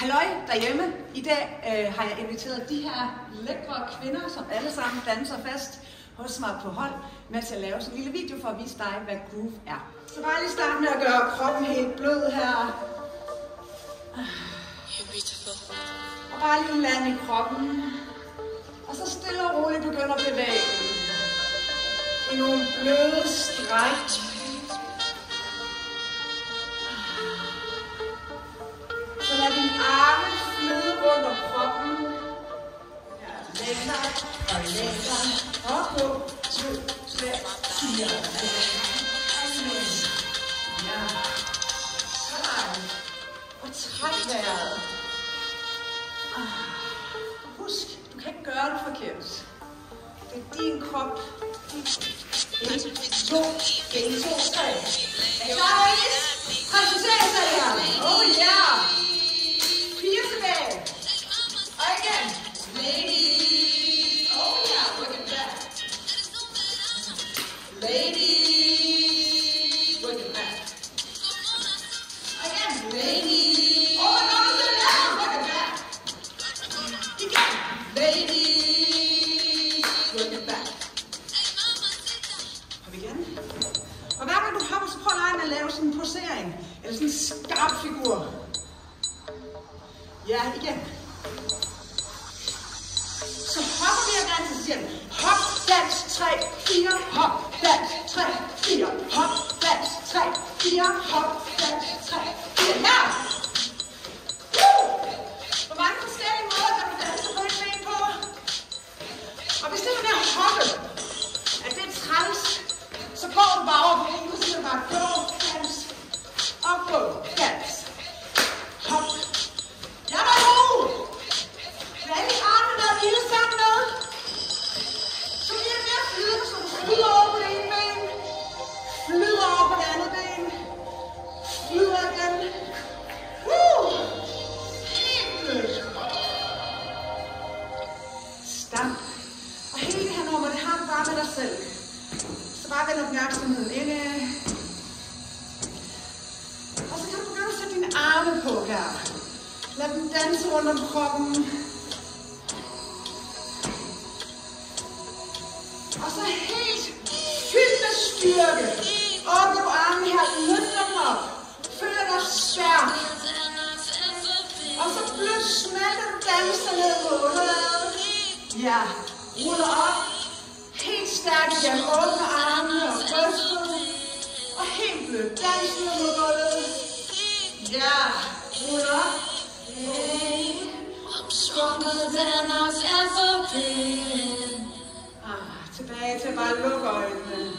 Halløj derhjemme. I dag øh, har jeg inviteret de her lækre kvinder, som alle sammen danser fast hos mig på hold, med til at lave sådan en lille video for at vise dig, hvad groove er. Så bare lige starte med at gøre kroppen helt blød her. Og bare lige lande i kroppen. Og så stille og roligt begynder at bevæge. I nogle bløde stræk. Flyde kroppen. Ja, og længere. dig. Og på, to, tre, fire. Ja. Sådan. Og træk vejret. Ah. Husk, du kan ikke gøre det forkert. Det er din krop. 1, 2, 1, 2, 3. Er I klar, Ladies. Look at that. Again, lady. Oh my God, look at back. Look lady. that. Igen. Ladies. Look at that. Hop igen. Og hver gang du hopper, så prøv at at lave sådan en posering. Eller sådan en skarp figur. Ja, igen. Så hopper vi og danser, så siger dans, 3, 4, hop, dans, 3, 4, hop, dans, 3, 4, hop, dans, 3, 4. Her! Woo! Hvor mange forskellige måder kan du danse på et ben på? Og hvis det er med at hoppe, at det er træls, så går du bare over på en, så siger bare, gå, dans, og gå, dans. Hop. Ja, var god. Lad lige armene være lille sammen til dig selv. Så bare vend opmærksomheden inde. Og så kan du begynde at sætte dine arme på her. Lad dem danse rundt om kroppen. Og så helt fyldt med styrke. Åbner du armen her, løfter dem op. Føler dig stærk. Og så blødt smelter du danser ned mod underlaget. Ja, ruller op. Helt stærkt igen. Åbner armene og brystet. Og helt blødt. Dans ned mod gulvet. Ja, ruller. Stronger than I've ever been. Ah, tilbage til bare at lukke øjnene.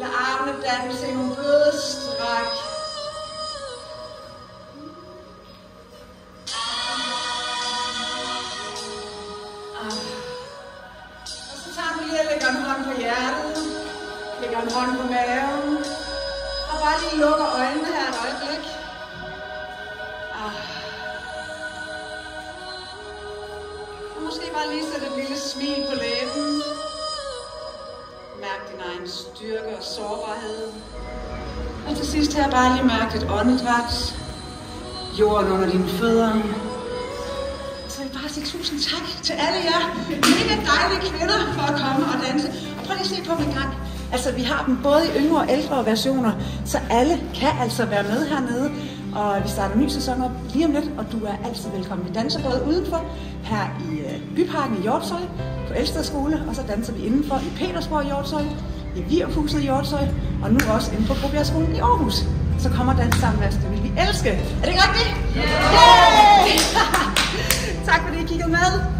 Lad armene danse i nogle bløde stræk. Hånd på hjertet. Lægger en hånd på maven. Og bare lige lukker øjnene her et øjeblik. Ah. Og måske bare lige sætte et lille smil på læben. Mærk din egen styrke og sårbarhed. Og til sidst her bare lige mærke dit åndedræt. Jorden under dine fødder. Så vil jeg bare sige tusind tak til alle jer mega dejlige kvinder for at komme og at se på en gang. Altså, vi har dem både i yngre og ældre versioner, så alle kan altså være med hernede. Og vi starter en ny sæson op lige om lidt, og du er altid velkommen. Vi danser både udenfor, her i øh, Byparken i Hjortshøj, på Elsted Skole, og så danser vi indenfor i Petersborg i Hjortshøj, i Virhuset i Hjortshøj, og nu også inden for Brobjergskolen i Aarhus. Så kommer dans sammen med os. Det vil vi elske. Er det ikke rigtigt? Yeah! Yay!